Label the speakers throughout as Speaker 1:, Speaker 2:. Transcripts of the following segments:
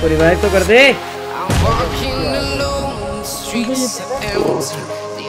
Speaker 1: तो रिवाइव तो कर दे
Speaker 2: I'm walking alone, the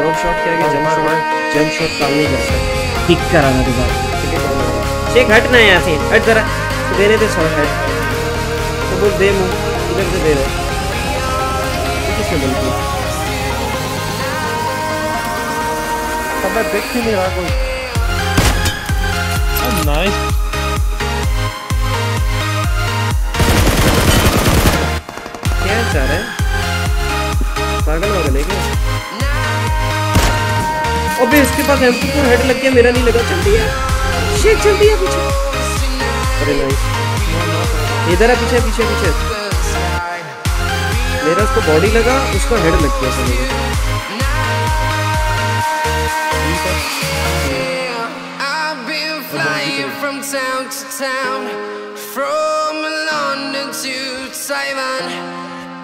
Speaker 1: drop shot के आगे जंप शॉट जंप शॉट काम नहीं करता। किक कराना दोबारा शेख हटना है यहाँ से हट जरा। दे सौ हट। तो बोल दे मुँह। इधर से दे रहे किसने बोल दिया?
Speaker 3: अबे देख ही नहीं रहा कोई।
Speaker 4: नाइस
Speaker 1: क्या चाह रहा है? पागल हो गए क्या? अबे इसके पास एम4 हेड लग गया मेरा नहीं लगा। जल्दी है। शेख जल्दी है पीछे। अरे नाइस इधर है पीछे पीछे पीछे। मेरा उसको बॉडी लगा उसका हेड लग गया समझ.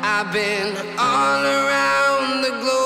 Speaker 2: I've been all around the globe.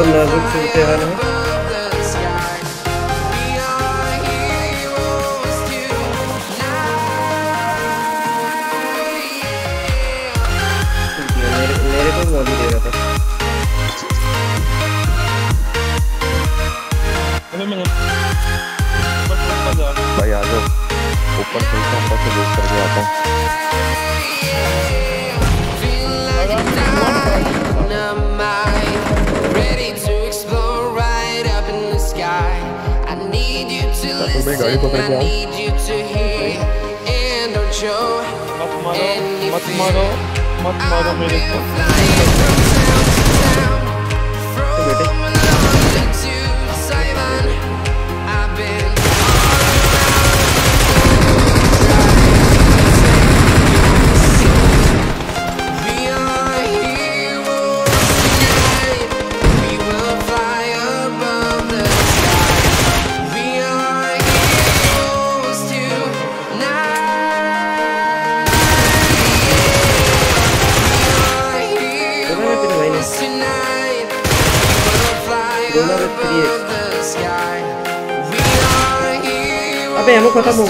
Speaker 1: बहुत नाजुक सूरत हाल है
Speaker 2: Above the sky. We are heroes tonight. Yeah.
Speaker 1: मेरे मेरे को बॉडी दे रहा था
Speaker 4: अबे मैंने ऊपर ऊपर जा
Speaker 5: भाई आ जाओ ऊपर से ऊपर से बूस्ट करके आता हूँ भाई गाड़ी पकड़ के आओ।
Speaker 4: मत मारो मत मारो मत मारो मेरे को
Speaker 1: तो बेटे Tá bem, eu não contar
Speaker 2: meu